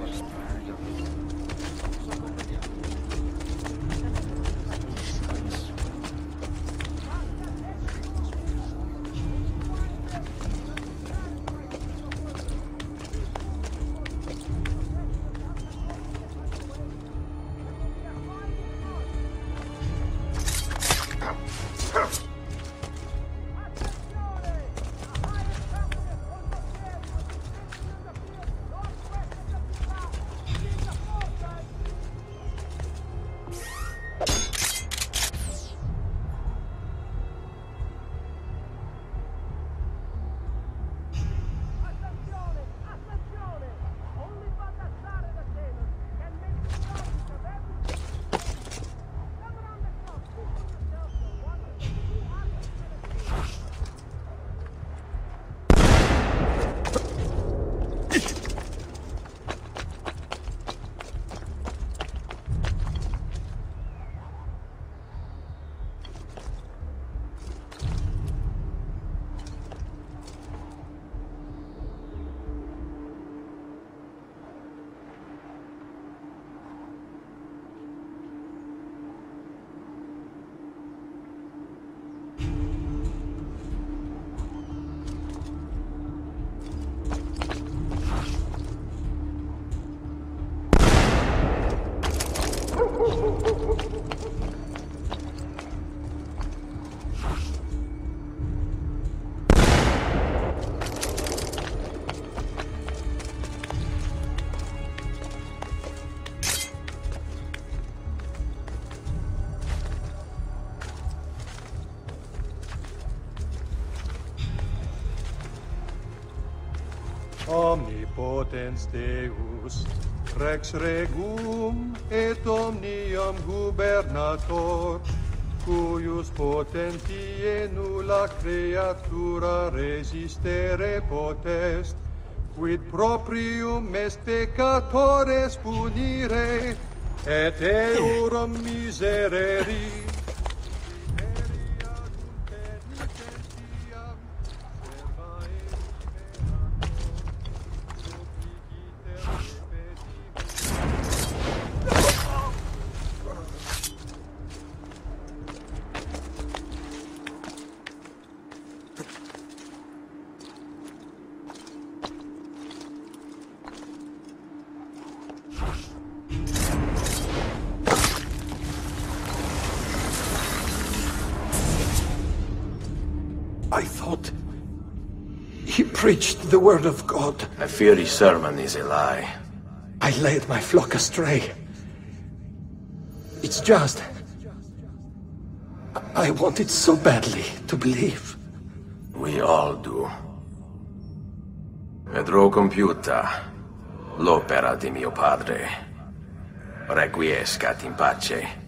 Attenzione! Omnipotens Deus, Rex regum et omnium gubernator, cuius potentie nulla creatura resistere potest, quid proprium est peccatores punire, et eurum miserere. I thought he preached the word of God. I fear his sermon is a lie. I led my flock astray. It's just. I wanted so badly to believe. We all do. Vedrò compiuta l'opera di mio padre. Requiescat in pace.